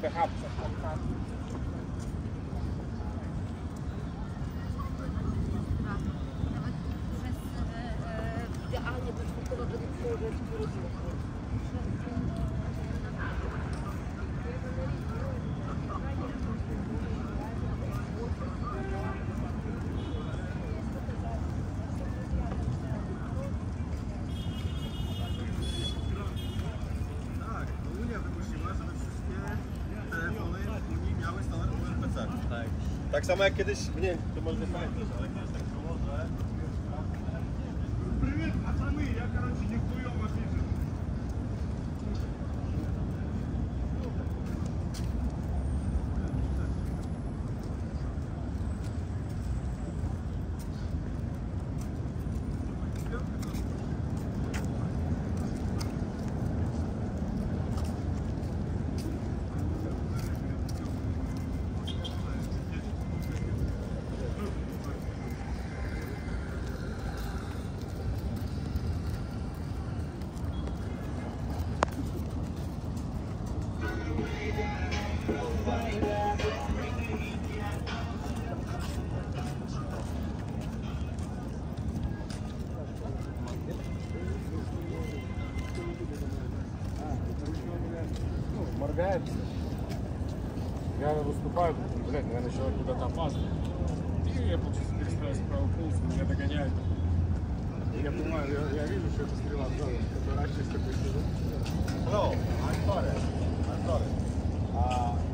ไปครับ Tak samo jak kiedyś, nie to może nie pamiętasz, ale kiedyś куда-то опаздывает. И я, получается, перестраиваюсь в правый полос, меня догоняют. И я понимаю, я, я вижу, что это стрела в голову. Поворачиваюсь такой сижу. Hello, I'm sorry. I'm sorry. Uh,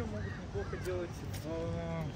еще могут неплохо делать в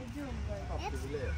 Пойдем, Варя.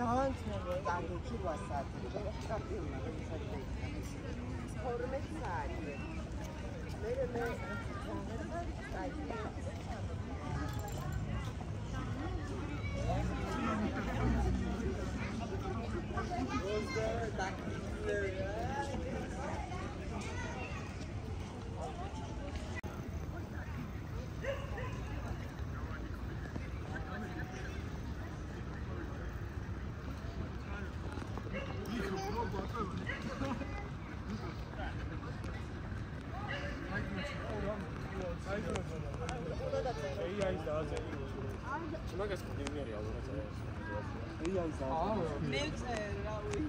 ძალიან ცნობილი კარგი ქილვასად შტატიუმა საერთოდ 12 საათი მე მე მაგას გიმნიერი ალბათ. აი აი ზა. მე ვწერ, რავი.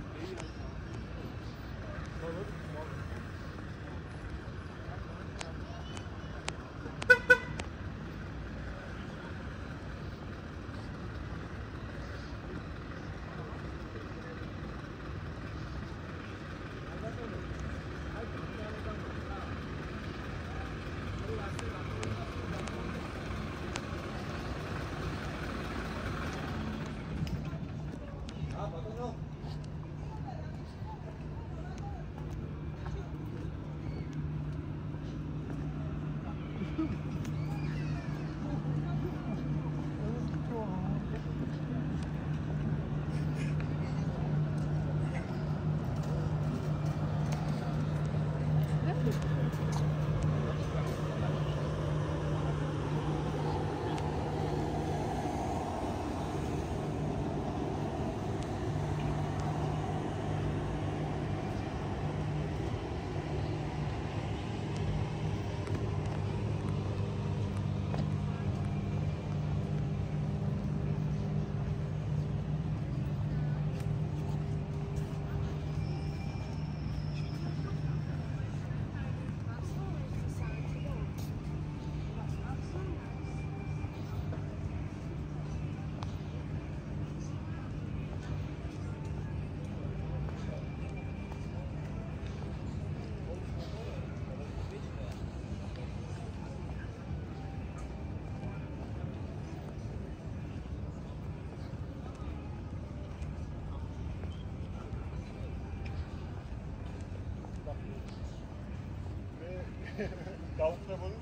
Doubt में बोलूँ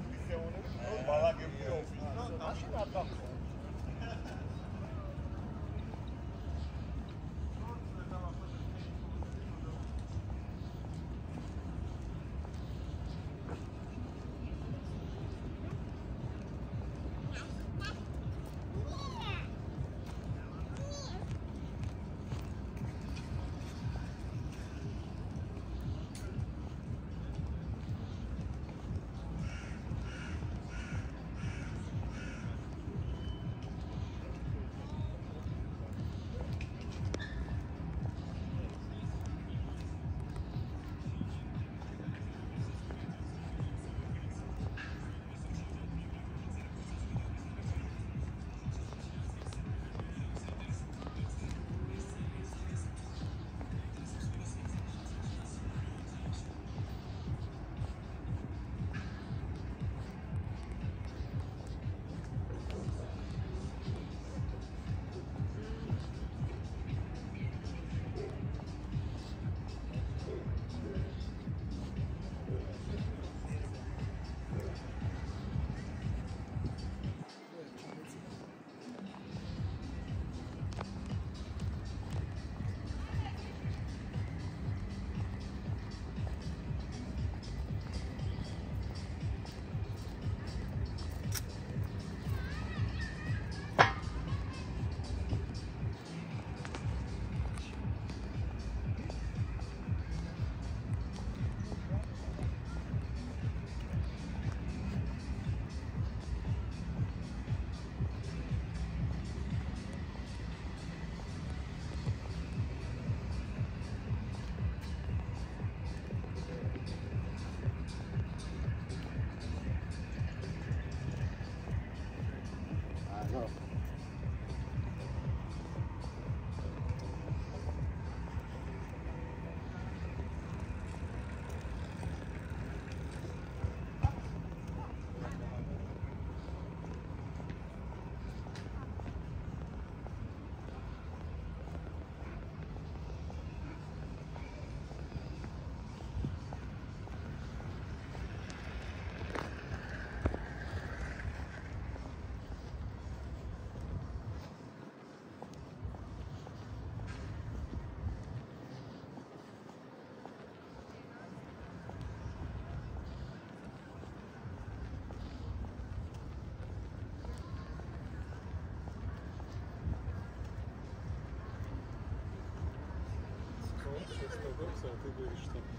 сказал, ты говоришь, что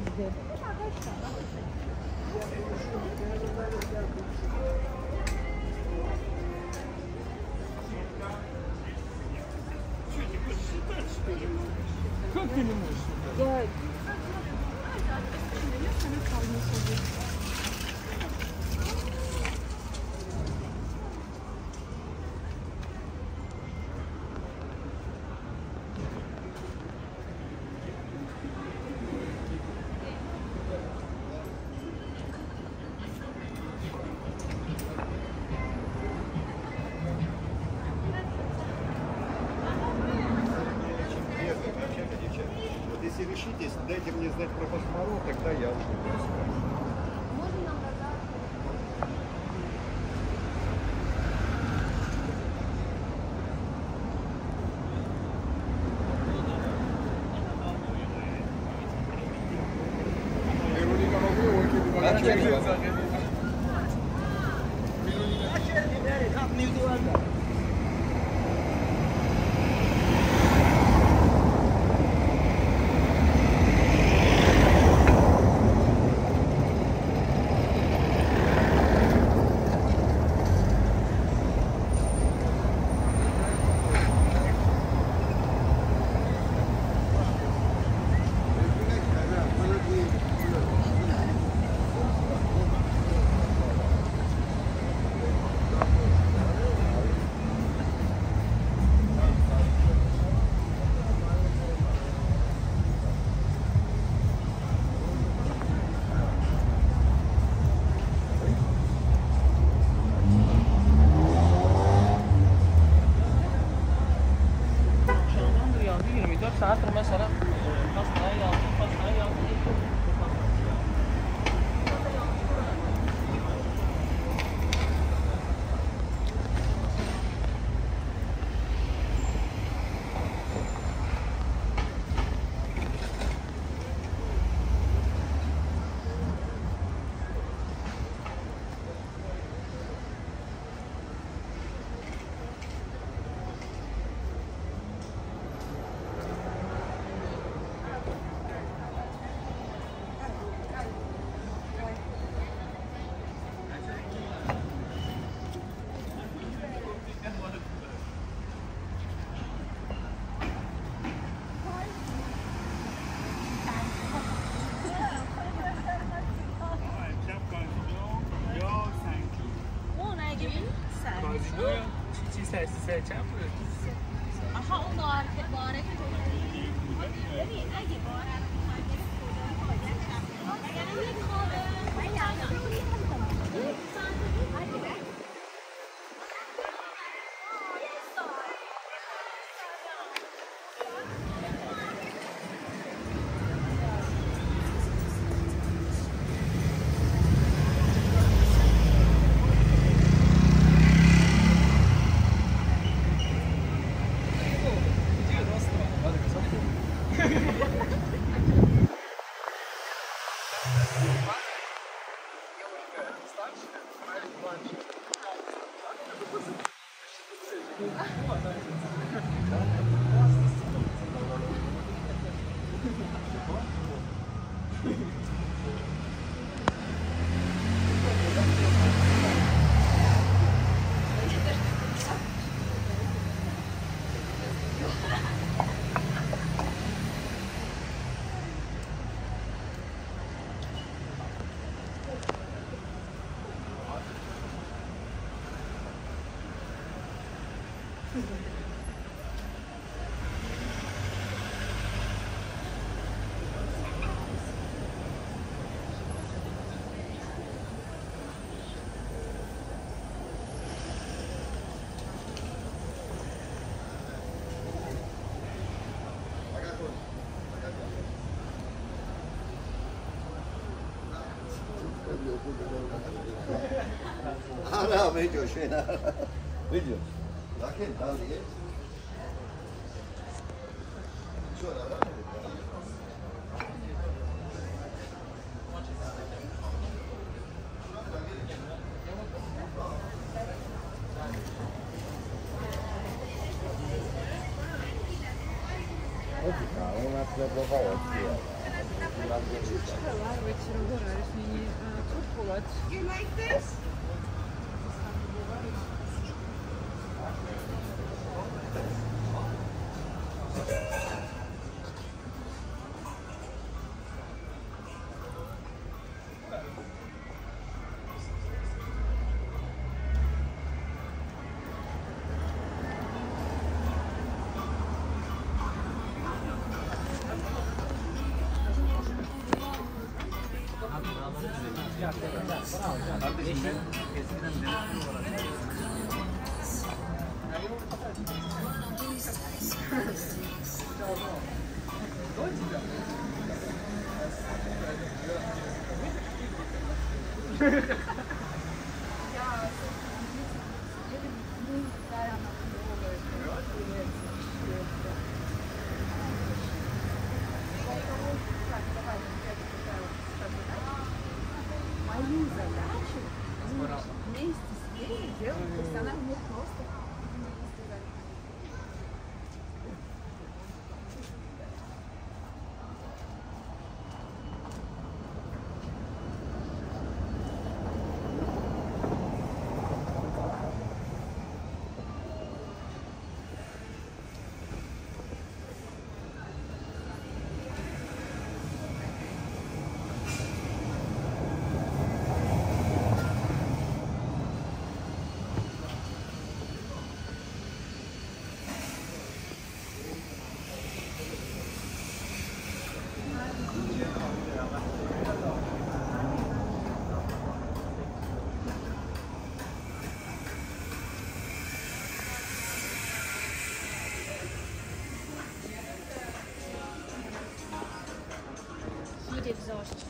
দেখবে рассказать про космору, тогда я уже просто... video şeyler. video. Lakin tabii. Şöyle. Ha ha ha. Exhaustion.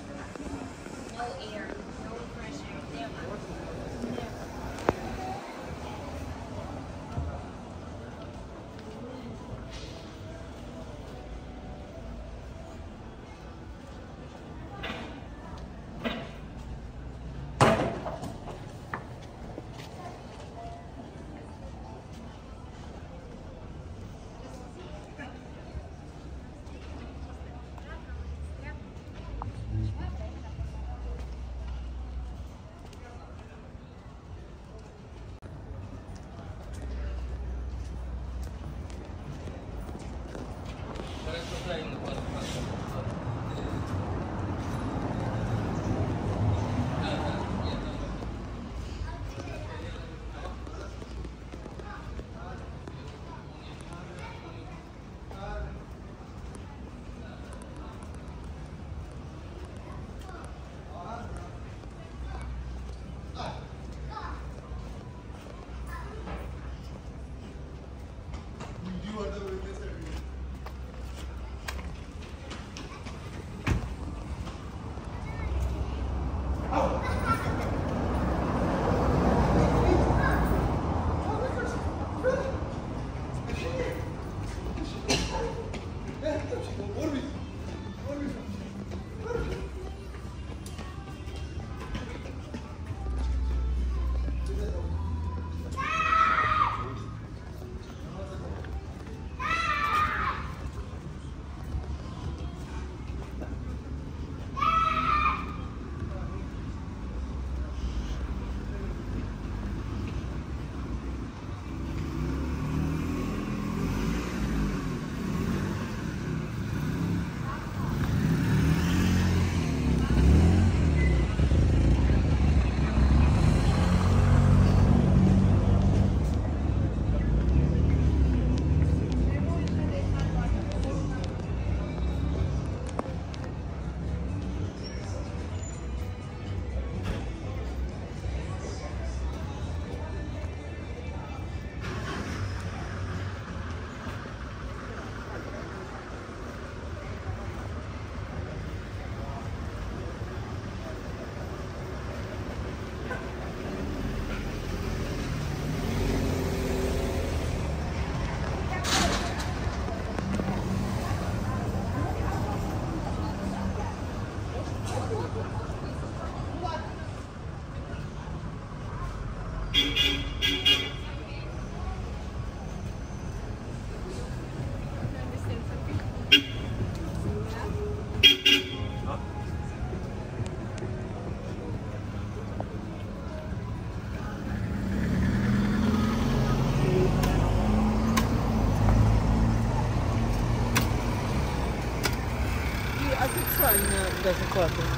것 같아요.